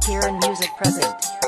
Kieran Music present.